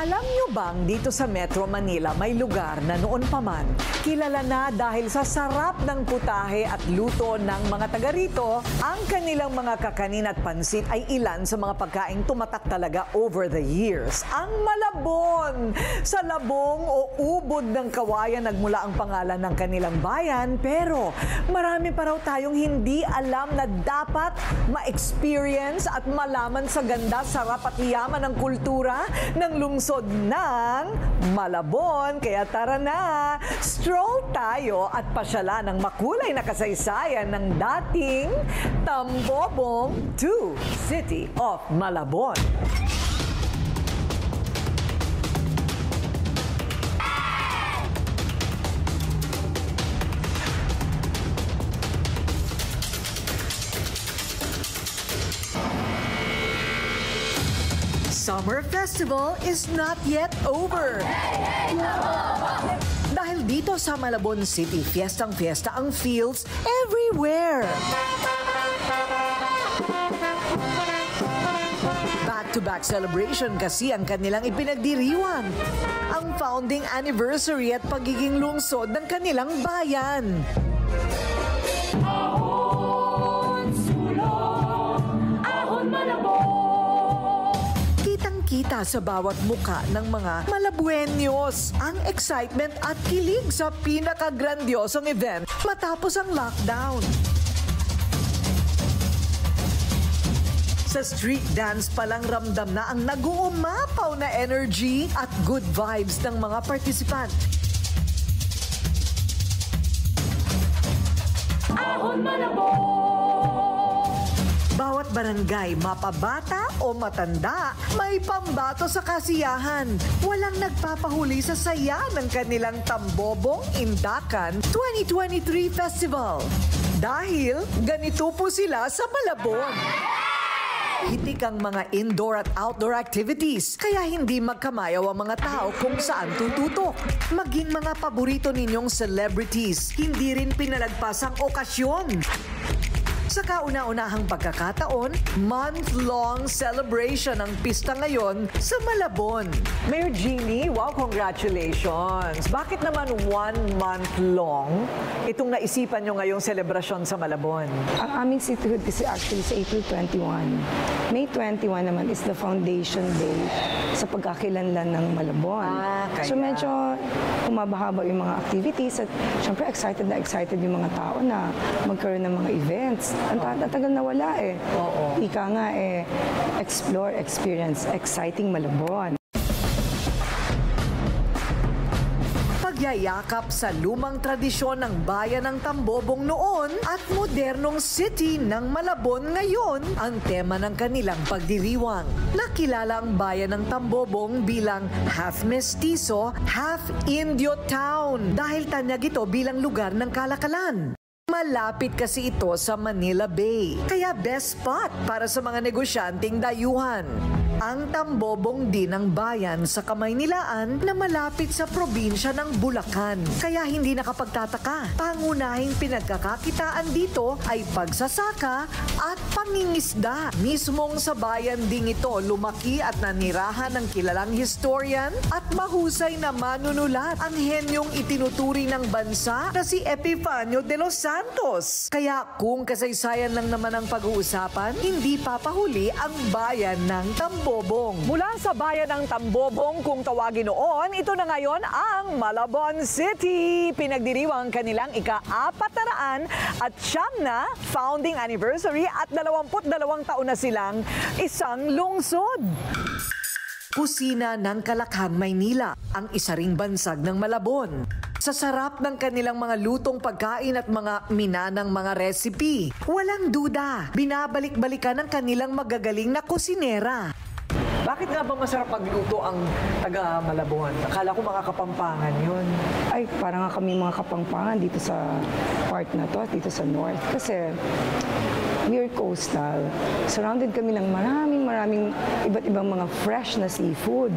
Alam nyo bang dito sa Metro Manila may lugar na noon pa man kilala na dahil sa sarap ng putahe at luto ng mga taga rito, ang kanilang mga kakanin at pansit ay ilan sa mga pagkaing tumatak talaga over the years. Ang malabon! Sa labong o ubod ng kawayan nagmula ang pangalan ng kanilang bayan pero marami pa raw tayong hindi alam na dapat ma-experience at malaman sa ganda, sarap at yaman ng kultura ng lungsod ng Malabon. Kaya tara na, stroll tayo at pasyala ng makulay na kasaysayan ng dating Tambobong to City of Malabon. Summer Festival is not yet over. Dahil dito sa Malabon City, fiestang fiesta ang fields everywhere. Back-to-back celebration kasi ang kanilang ipinagdiriwang. Ang founding anniversary at pagiging lungsod ng kanilang bayan. Kitang-kita sa bawat muka ng mga Malabuenos ang excitement at kilig sa pinakagrandiosong event matapos ang lockdown. Sa street dance palang ramdam na ang nag-uumapaw na energy at good vibes ng mga participant. Ahon malabon. Bawat barangay, mapabata o matanda, may pambato sa kasiyahan. Walang nagpapahuli sa saya ng kanilang Tambobong Indakan 2023 Festival. Dahil ganito po sila sa Malabon. Hitik ang mga indoor at outdoor activities, kaya hindi magkamayaw ang mga tao kung saan tututok. Maging mga paborito ninyong celebrities, hindi rin pinalagpas ang okasyon. Sa kauna-unahang pagkakataon, month-long celebration ang pista ngayon sa Malabon. Mayor Jeannie, wow, congratulations! Bakit naman one month long itong naisipan nyo ngayong selebrasyon sa Malabon? Ang aming cityhood kasi actually sa April 21. May 21 naman is the foundation day sa pagkakilanlan ng Malabon. Ah, kaya. So medyo humabahaba yung mga activities at syempre excited na excited yung mga tao na magkaroon ng mga events. Ang ta- tagal na wala eh. Oo. Ika nga eh, explore, experience, exciting Malabon. Pagyayakap sa lumang tradisyon ng bayan ng Tambobong noon at modernong city ng Malabon ngayon ang tema ng kanilang pagdiriwang. Nakilala ang bayan ng Tambobong bilang half mestizo, half Indio town dahil tanyag ito bilang lugar ng kalakalan. Malapit kasi ito sa Manila Bay, kaya best spot para sa mga negosyanteng dayuhan. Ang tambobong din ng bayan sa Kamaynilaan na malapit sa probinsya ng Bulacan. Kaya hindi nakapagtataka. Pangunahing pinagkakakitaan dito ay pagsasaka at pangingisda. Mismong sa bayan ding ito lumaki at nanirahan ng kilalang historian at mahusay na manunulat ang henyong itinuturi ng bansa na si Epifanio de los Santos. Kaya kung kasaysayan lang naman ang pag-uusapan, hindi papahuli ang bayan ng Tambobong. Mula sa bayan ng Tambobong kung tawagin noon, ito na ngayon ang Malabon City. Pinagdiriwang kanilang ika-apat na raan at siyam na founding anniversary at 22 taon na silang isang lungsod. Kusina ng Kalakhan, Maynila, ang isa ring bansag ng Malabon. Sa sarap ng kanilang mga lutong pagkain at mga minanang mga recipe, walang duda, binabalik-balikan ng kanilang magagaling na kusinera. Bakit nga ba masarap magluto ang taga Malabon? Akala ko mga kapampangan yun. Ay, parang nga kami mga kapangpangan dito sa part na to, dito sa north. Kasi we're coastal. Surrounded kami ng maraming maraming iba't ibang mga fresh na seafood.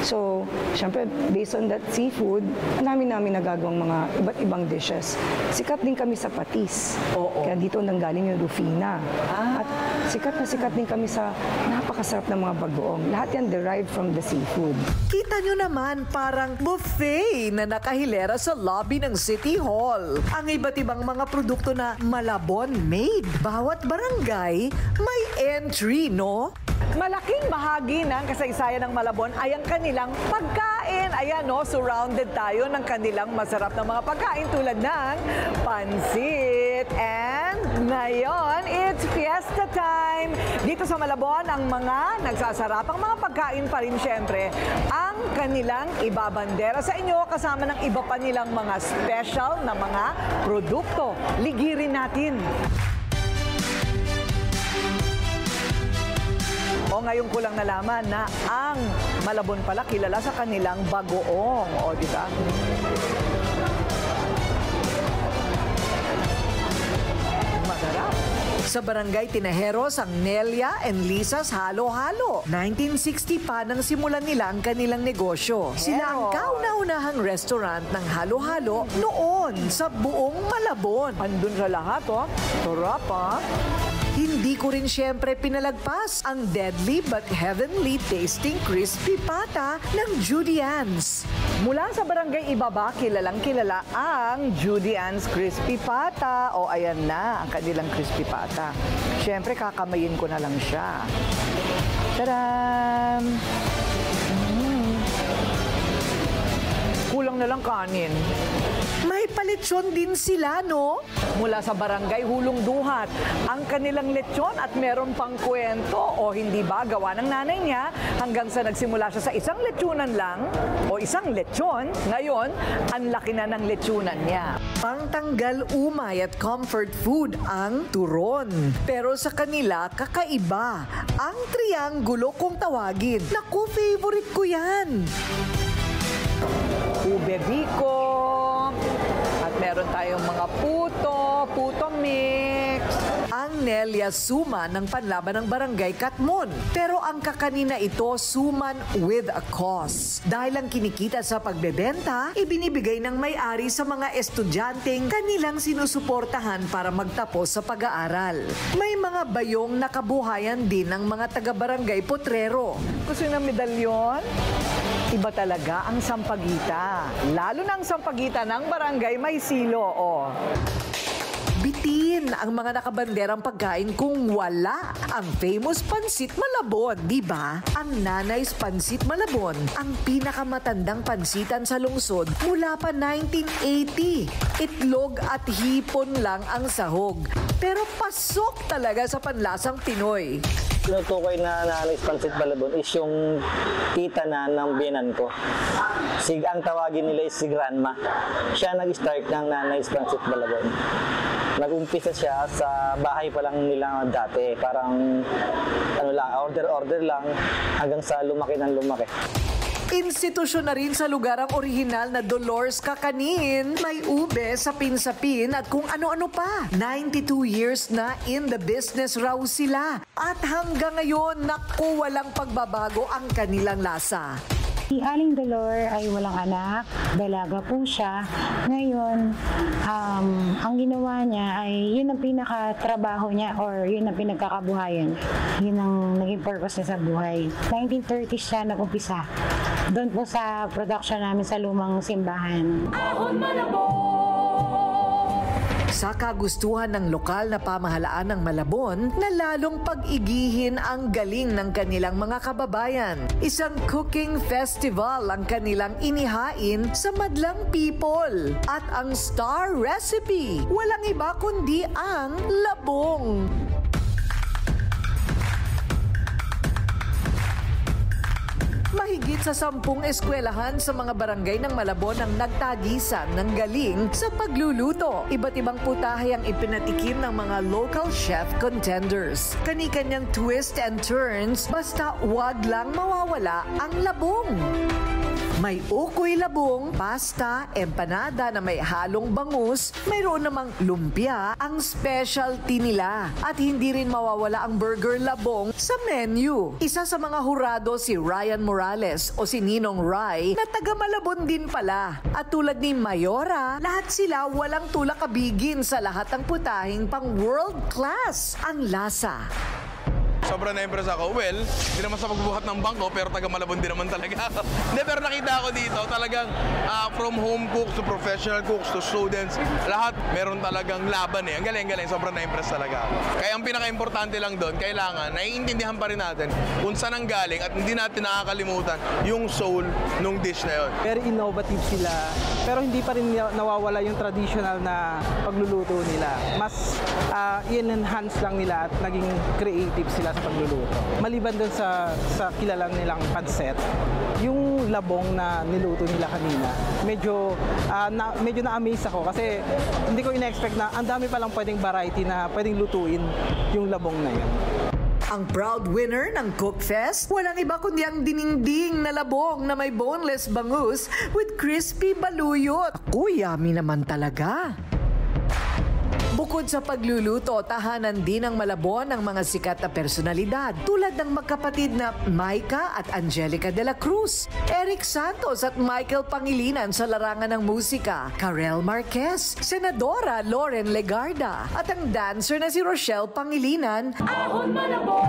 So, syempre, based on that seafood, ang dami namin nagagawang mga iba't ibang dishes. Sikat din kami sa patis. Oo. Kaya dito nanggaling yung Rufina. Ah. At Sikat na sikat din kami sa napakasarap ng mga bagoong. Lahat yan derived from the seafood. Kita nyo naman parang buffet na nakahilera sa lobby ng City Hall. Ang iba't ibang mga produkto na Malabon made. Bawat barangay may entry, no? Malaking bahagi ng kasaysayan ng Malabon ay ang kanilang pagkain. Ayan, no, surrounded tayo ng kanilang masarap na mga pagkain tulad ng pansit. And ngayon, fiesta time. Dito sa Malabon, ang mga nagsasarapang mga pagkain pa rin syempre ang kanilang ibabandera sa inyo kasama ng iba pa nilang mga special na mga produkto. Ligirin natin. O ngayon ko lang nalaman na ang Malabon pala kilala sa kanilang bagoong. O, di ba? Sa barangay Tinajeros, ang Nelia and Lisa's Halo-Halo. 1960 pa nang simulan nila ang kanilang negosyo. Sila ang kauna-unahang restaurant ng Halo-Halo noon sa buong Malabon. Andun sa lahat, oh. Sarap, ah. Hindi ko rin siyempre pinalagpas ang deadly but heavenly tasting crispy pata ng Judy Ann's. Mula sa barangay Ibaba, kilalang kilala ang Judy Ann's Crispy Pata. O ayan na ang kanilang crispy pata. Siyempre kakamayin ko na lang siya. Tadam! Kulang na lang kanin. May palitsyon din sila, no? Mula sa barangay Hulong Duhat, ang kanilang lechon at meron pang kwento o hindi ba gawa ng nanay niya hanggang sa nagsimula siya sa isang lechonan lang o isang lechon. Ngayon, ang laki na ng lechonan niya. Pangtanggal umay at comfort food ang turon. Pero sa kanila, kakaiba. Ang trianggulo kung tawagin. Naku, favorite ko yan. Ube biko, at meron tayong mga puto, puto mix. Ang Nelia Suman ng panlaban ng Barangay Katmon. Pero ang kakanina ito, Suman with a cause. Dahil ang kinikita sa pagbebenta, ibinibigay ng may-ari sa mga estudyanteng kanilang sinusuportahan para magtapos sa pag-aaral. May mga bayong nakabuhayan din ng mga taga-barangay Potrero. Gusto ng medalyon? Iba talaga ang sampagita. Lalo ang sampagita ng barangay may silo. Oh. Bitin ang mga nakabanderang pagkain kung wala ang famous Pansit Malabon, di ba? Ang Nanay's Pansit Malabon, ang pinakamatandang pansitan sa lungsod mula pa 1980. Itlog at hipon lang ang sahog. Pero pasok talaga sa panlasang Pinoy. Tinutukoy na Nanay's Pancit Balabon is yung tita na ng biyanan ko. Si, ang tawagin nila is si Grandma. Siya nag-start ng Nanay's Pancit Balabon. Nag-umpisa siya sa bahay pa lang nila dati. Parang ano lang, order-order lang hanggang sa lumaki ng lumaki. Institusyon na rin sa lugar ang orihinal na Dolores Kakanin. May ube, sapin-sapin at kung ano-ano pa. 92 years na in the business raw sila. At hanggang ngayon, naku, walang pagbabago ang kanilang lasa. Si Aling Dolor ay walang anak, dalaga po siya. Ngayon, um, ang ginawa niya ay yun ang pinakatrabaho niya or yun ang pinagkakabuhayan. Yun ang naging purpose niya sa buhay. 1930 siya nag-umpisa. Doon po sa production namin sa lumang simbahan. Ahon Malabon. Sa kagustuhan ng lokal na pamahalaan ng Malabon na lalong pag-igihin ang galing ng kanilang mga kababayan. Isang cooking festival ang kanilang inihain sa madlang people. At ang star recipe, walang iba kundi ang labong. Mahigit sa sampung eskwelahan sa mga barangay ng Malabon ang nagtagisan ng galing sa pagluluto. Iba't ibang putahe ang ipinatikim ng mga local chef contenders. Kani-kanyang twist and turns, basta wag lang mawawala ang labong. May ukoy labong, pasta, empanada na may halong bangus, mayroon namang lumpia, ang specialty nila. At hindi rin mawawala ang burger labong sa menu. Isa sa mga hurado si Ryan Morales o si Ninong Rai na taga Malabon din pala. At tulad ni Mayora, lahat sila walang tulak kabigin sa lahat ng putahing pang world class ang lasa. Sobrang na-impress ako. Well, hindi naman sa pagbubuhat ng bangko, pero taga Malabon din naman talaga ako. Hindi, pero nakita ako dito, talagang ah, from home cooks to professional cooks to students, lahat meron talagang laban eh. Ang galing, galing. Sobrang na-impress talaga ako. Kaya ang pinaka-importante lang doon, kailangan, naiintindihan pa rin natin kung saan ang galing at hindi natin nakakalimutan yung soul nung dish na yun. very innovative sila pero hindi pa rin na- nawawala yung traditional na pagluluto nila mas ah, in-enhance lang nila at naging creative sila sa pagluluto maliban dun sa sa kilalang nilang pancet yung labong na niluto nila kanina medyo ah, na, medyo na-amaze ako kasi hindi ko ina-expect na ang dami palang pwedeng variety na pwedeng lutuin yung labong na yun Ang proud winner ng Cookfest, walang iba kundi ang diningding na labong na may boneless bangus with crispy baluyot. Ako, yummy naman talaga. Bukod sa pagluluto, tahanan din ng Malabon ng mga sikat na personalidad tulad ng magkapatid na Maika at Angelica de la Cruz, Eric Santos at Michael Pangilinan sa larangan ng musika, Karel Marquez, Senadora Lauren Legarda at ang dancer na si Rochelle Pangilinan Ahon Malabon!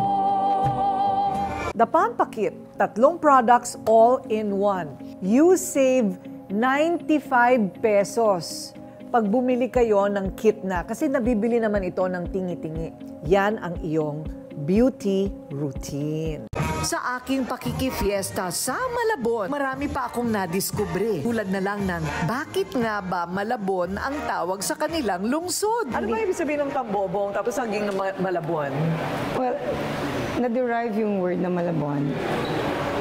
The Pampakit, tatlong products all in one. You save 95 pesos pag bumili kayo ng kit na kasi nabibili naman ito ng tingi-tingi. Yan ang iyong beauty routine. Sa aking pakikifiesta sa Malabon, marami pa akong nadiskubre. Tulad na lang ng bakit nga ba Malabon ang tawag sa kanilang lungsod? Ano ba ibig sabihin ng tambobong tapos hanggang Malabon? Well, na-derive yung word na Malabon.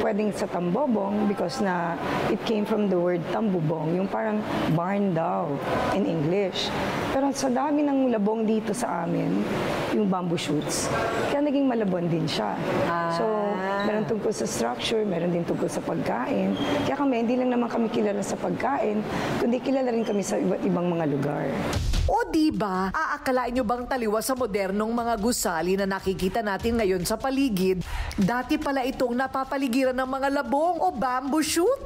Pwedeng sa tambobong because na it came from the word tambubong, yung parang barn daw in English. Pero sa dami ng labong dito sa amin, yung bamboo shoots, kaya naging malabon din siya. So, meron tungkol sa structure, meron din tungkol sa pagkain. Kaya kami, hindi lang naman kami kilala sa pagkain, kundi kilala rin kami sa iba't ibang mga lugar. O di ba, aakalain nyo bang taliwa sa modernong mga gusali na nakikita natin ngayon sa paligid? Dati pala itong napapaligiran ng mga labong o bamboo shoot?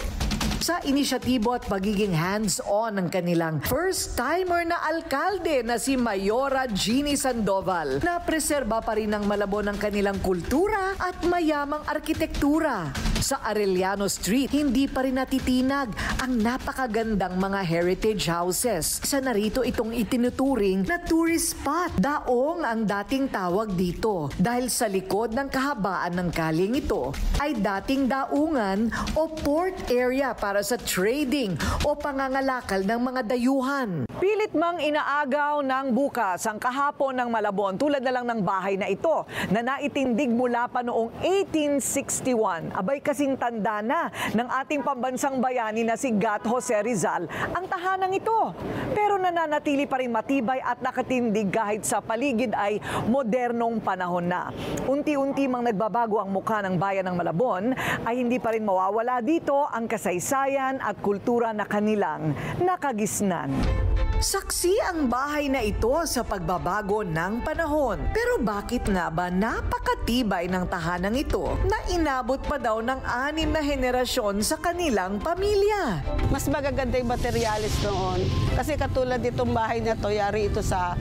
Sa inisyatibo at pagiging hands-on ng kanilang first-timer na alkalde na si Mayora Jeannie Sandoval, na preserba pa rin ng Malabon ang kanilang kultura at mayamang arkitektura. Sa Arellano Street, hindi pa rin natitinag ang napakagandang mga heritage houses. Sa narito itong itinuturing na tourist spot. Daong ang dating tawag dito dahil sa likod ng kahabaan ng kaling ito ay dating daungan o port area para sa trading o pangangalakal ng mga dayuhan. Pilit mang inaagaw ng bukas ang kahapon ng Malabon tulad na lang ng bahay na ito na naitindig mula pa noong 1861. Abay kasing tanda na ng ating pambansang bayani na si Gat Jose Rizal ang tahanang ito. Pero nananatili pa rin matibay at nakatindig kahit sa paligid ay modernong panahon na. Unti-unti mang nagbabago ang mukha ng bayan ng Malabon ay hindi pa rin mawawala dito ang kasaysayan at kultura na kanilang nakagisnan. Saksi ang bahay na ito sa pagbabago ng panahon. Pero bakit nga ba napakatibay ng tahanang ito na inabot pa daw ng anim na henerasyon sa kanilang pamilya? mas magaganda yung materialis noon. Kasi katulad itong bahay na to, yari ito sa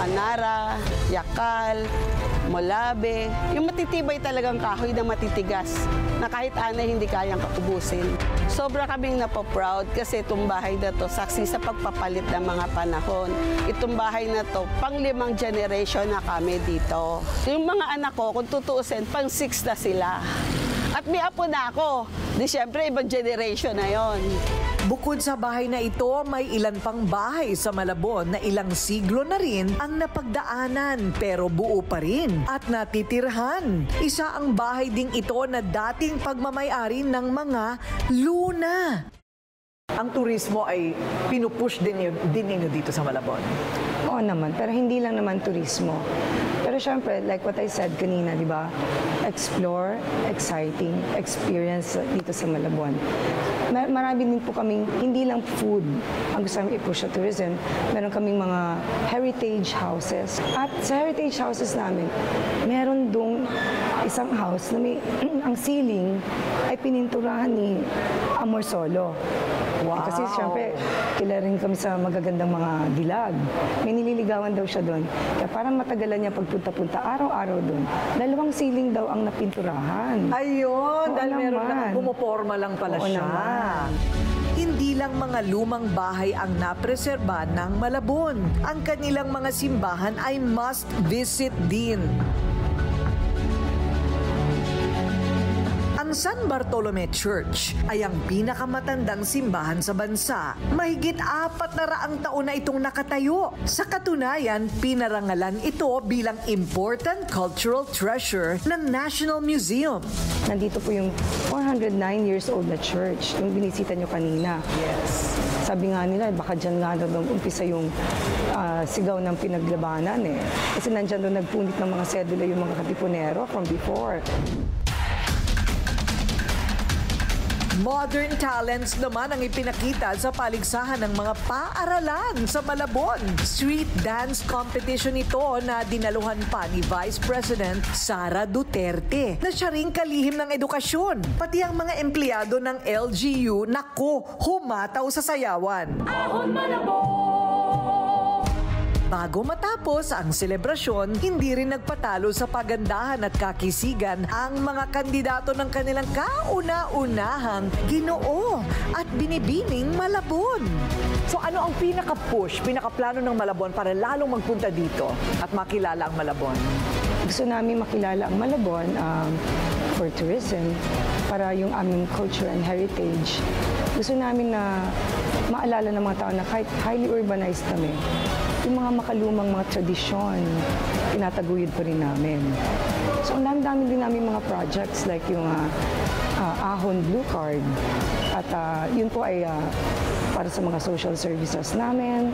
Anara, Yakal, Molabe. Yung matitibay talagang kahoy na matitigas na kahit anay hindi kayang kaubusin. Sobra kaming napoproud kasi itong bahay na to saksi sa pagpapalit ng mga panahon. Itong bahay na to, pang limang generation na kami dito. Yung mga anak ko, kung tutuusin, pang six na sila. At may apo na ako. Di syempre, ibang generation na yon. Bukod sa bahay na ito, may ilan pang bahay sa Malabon na ilang siglo na rin ang napagdaanan pero buo pa rin at natitirhan. Isa ang bahay ding ito na dating pagmamayari ng mga luna. Ang turismo ay pinupush din, din ninyo dito sa Malabon. Oo naman, pero hindi lang naman turismo. Pero syempre, like what I said kanina, di ba? Explore, exciting, experience dito sa Malabon. Mar- marami din po kaming, hindi lang food ang gusto namin i-push sa tourism. Meron kaming mga heritage houses. At sa heritage houses namin, meron dong isang house na may ang ceiling ay pininturahan ni Amor Solo. Wow. Kasi siyempre, kilala rin kami sa magagandang mga dilag. May nililigawan daw siya doon. Kaya parang matagalan niya pagpunta-punta araw-araw doon. Dalawang ceiling daw ang napinturahan. Ayun, Oo dahil meron naman. lang, bumoporma lang pala Oo siya. naman. Hindi lang mga lumang bahay ang napreserba ng Malabon. Ang kanilang mga simbahan ay must visit din. Ang San Bartolome Church ay ang pinakamatandang simbahan sa bansa. Mahigit apat na raang taon na itong nakatayo. Sa katunayan, pinarangalan ito bilang important cultural treasure ng National Museum. Nandito po yung 409 years old na church, yung binisita nyo kanina. Yes. Sabi nga nila, baka dyan nga daw umpisa yung ah, sigaw ng pinaglabanan eh. Kasi nandyan daw nagpunit ng mga sedula yung mga katipunero from before. Modern talents naman ang ipinakita sa paligsahan ng mga paaralan sa Malabon. Street dance competition ito na dinaluhan pa ni Vice President Sara Duterte na siya ring kalihim ng edukasyon. Pati ang mga empleyado ng LGU, nako, humataw sa sayawan. Ahon Malabon! Bago matapos ang selebrasyon, hindi rin nagpatalo sa pagandahan at kakisigan ang mga kandidato ng kanilang kauna-unahang ginoo at binibining Malabon. So ano ang pinaka-push, pinaka-plano ng Malabon para lalong magpunta dito at makilala ang Malabon? Gusto namin makilala ang Malabon um, for tourism para yung aming culture and heritage. Gusto namin na maalala ng mga tao na kahit highly urbanized kami, yung mga makalumang mga tradisyon, tinataguyod pa rin namin. So ang dami-dami din namin mga projects like yung ah, ah, Ahon Blue Card. At ah, yun po ay ah, para sa mga social services namin.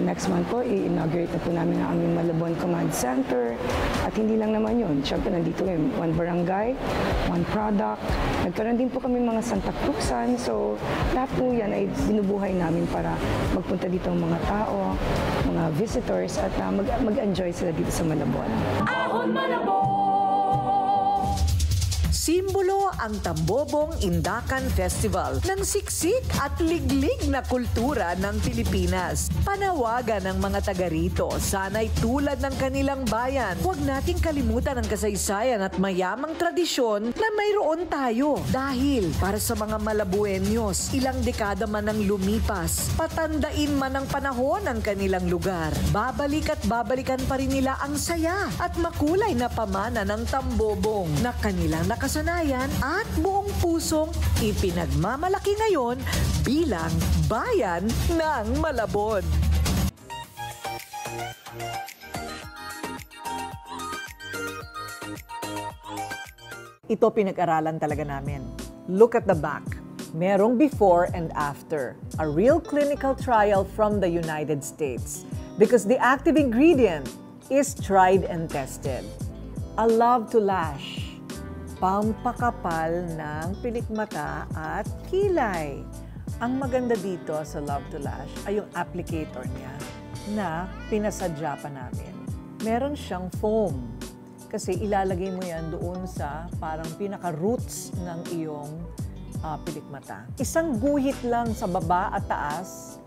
Next month po, i-inaugurate na po namin ang aming Malabon Command Center. At hindi lang naman yun. Siyempre, nandito kami, one barangay, one product. Nagkaroon din po kami mga Santa Cruzan. So, lahat po yan ay binubuhay namin para magpunta dito ang mga tao, mga visitors, at mag- mag-enjoy sila dito sa Malabon. Ahon Malabon! Simbolo ang Tambobong Indakan Festival ng siksik at liglig na kultura ng Pilipinas. Panawagan ng mga taga rito, sana'y tulad ng kanilang bayan. Huwag nating kalimutan ang kasaysayan at mayamang tradisyon na mayroon tayo. Dahil para sa mga Malabuenyos, ilang dekada man ang lumipas, patandain man ang panahon ng kanilang lugar. Babalik at babalikan pa rin nila ang saya at makulay na pamana ng tambobong na kanilang nakasanayan at buong pusong ipinagmamalaki ngayon bilang bayan ng Malabon. Ito pinag-aralan talaga namin. Look at the back. Merong before and after. A real clinical trial from the United States. Because the active ingredient is tried and tested. A love to lash. Pampakapal ng pilikmata at kilay. Ang maganda dito sa Love to Lash ay yung applicator niya na pinasadya pa namin. Meron siyang foam kasi ilalagay mo yan doon sa parang pinaka-roots ng iyong ah, pilikmata. Isang guhit lang sa baba at taas,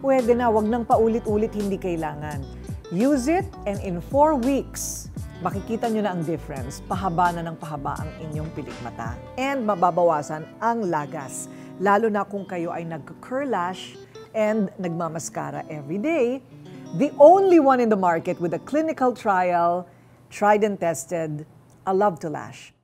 pwede na, wag nang paulit-ulit, hindi kailangan. Use it and in four weeks, makikita nyo na ang difference. Pahaba na ng pahaba ang inyong pilikmata. And mababawasan ang lagas. Lalo na kung kayo ay nag-curl lash and nagmamaskara every day. The only one in the market with a clinical trial, tried and tested, a love to lash.